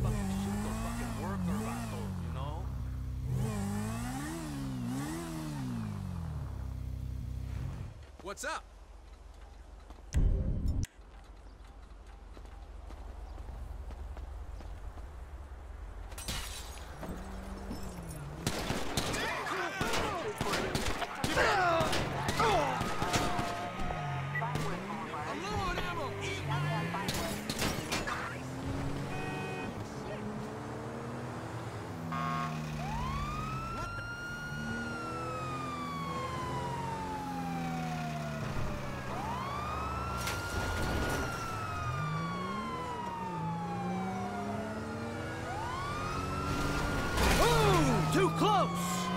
shit those fucking worker vatos, you know? What's up? Close!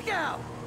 Look out!